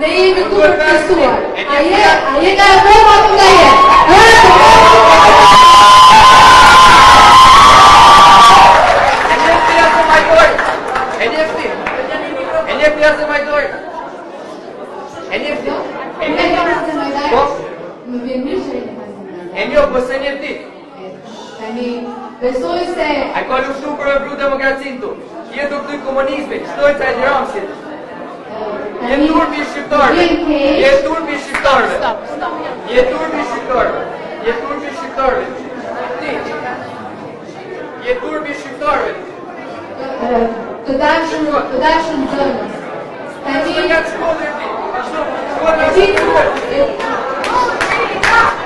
Ne i tuk përkrisuar A jetë a e a po? E nje përkrisuar E nje përkrisuar E nje E nje përkrisuar E njo E njo përse nje përkrisuar E njo përse A i kohëllu tuk për e blu demokracinë tuk Kje tuk tuk komunizme, kje tuk tuk e Jetë turbi shqiptarve. Jetë turbi shqiptarve. Jetë turbi shqiptarve. Jetë turbi shqiptarve. Jetë turbi shqiptarve. Të të dashën zënës. Të një... Të një...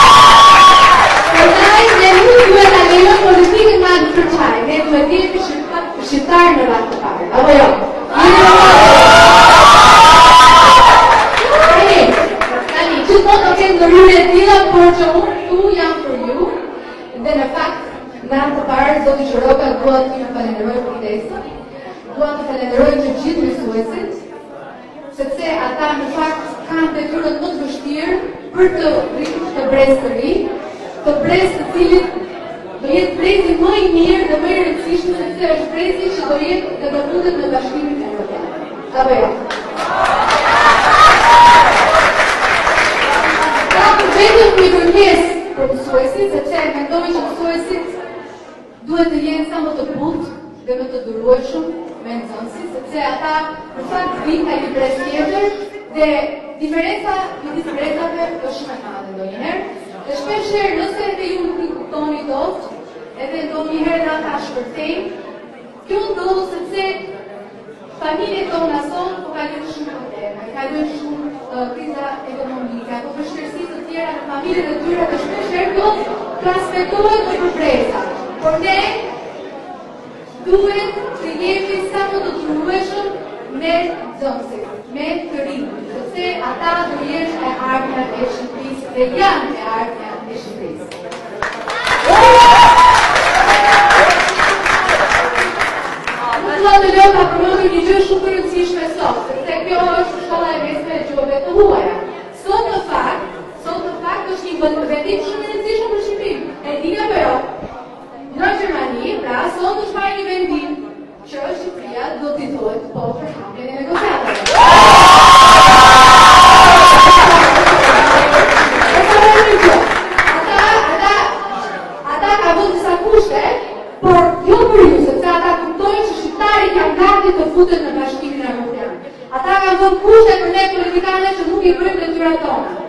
të ju falenderoj për kujdesin. të falenderoj që gjithë mësuesit, sepse ata në fakt kanë të më të vështirë për të rritur të brezë të ri, të brezë të cilit do jetë brezi më i mirë dhe më i rëndësishëm se është brez i shkollës që do futet në bashkimin e Evropës. Ta bëj. Në të të të të të të të të të të të të duhet të jenë sa më të putë dhe më të durueshëm me nëzënësi, sepse ata në fakt vinë ka një brez tjetër dhe diferenca në disë brezave është shumë e madhe do njëherë. Dhe shpesh herë nëse edhe ju nuk i kuptoni do të, edhe do njëherë da ta shpërtejnë, kjo në sepse familje të në asonë po ka gjithë shumë e të gjithë shumë të ekonomika, po të të të të të të të dhe të të të të të të për por ne duhet të jemi sa më të trueshëm me zonësit, me të rinë, dhe ata du jesh e armja e shqipërisë dhe janë e armja e shqipërisë. të kandidati të futet në bashkimin Europian. Ata kanë dhënë kushte për ne politikanë që nuk i bëjmë detyrat tona.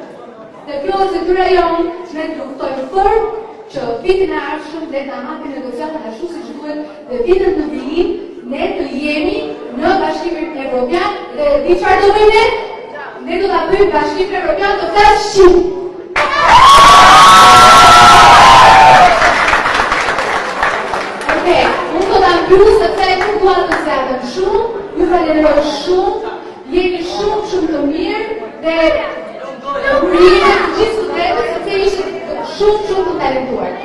Dhe kjo është detyra jonë që ne luftojmë fort që fitin e ardhshëm dhe ta marrim negociatat ashtu siç duhet dhe vitin në vijim ne të jemi në Bashkimin Evropian dhe di çfarë do bëjmë ne? Ne do ta bëjmë Bashkimin Evropian të thash shit. Okej, okay, unë do ta mbyllë sepse nuk dua të thash shumë, ju falenderoj shumë, jeni shumë shumë të mirë dhe ju falenderoj gjithë studentët që ishin shumë shumë të talentuar.